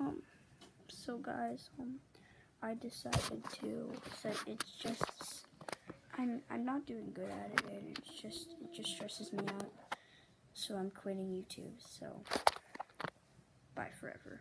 Um, so guys, um, I decided to, so it's just, I'm, I'm not doing good at it, and it's just, it just stresses me out, so I'm quitting YouTube, so, bye forever.